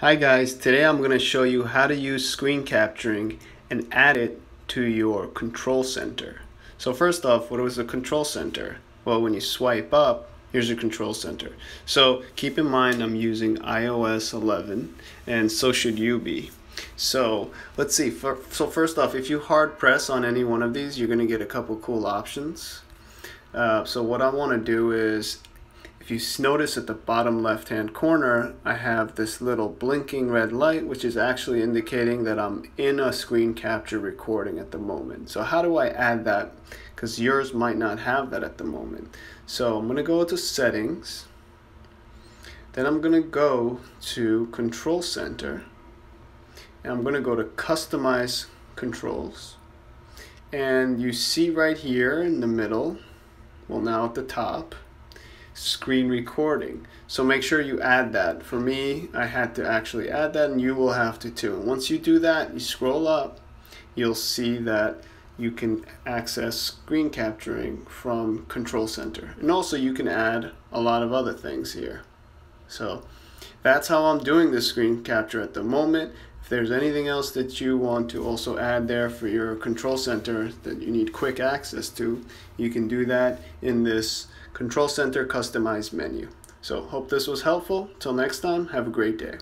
Hi guys, today I'm going to show you how to use screen capturing and add it to your control center. So first off, what is a control center? Well, when you swipe up, here's your control center. So keep in mind I'm using iOS 11 and so should you be. So let's see, so first off, if you hard press on any one of these, you're going to get a couple cool options. Uh, so what I want to do is if you notice at the bottom left hand corner, I have this little blinking red light, which is actually indicating that I'm in a screen capture recording at the moment. So how do I add that? Because yours might not have that at the moment. So I'm going to go to settings. Then I'm going to go to control center. And I'm going to go to customize controls. And you see right here in the middle, well now at the top, screen recording. So make sure you add that. For me, I had to actually add that and you will have to too. And once you do that, you scroll up, you'll see that you can access screen capturing from Control Center. And also you can add a lot of other things here. So that's how I'm doing this screen capture at the moment. If there's anything else that you want to also add there for your control center that you need quick access to, you can do that in this control center customized menu. So hope this was helpful. Till next time, have a great day.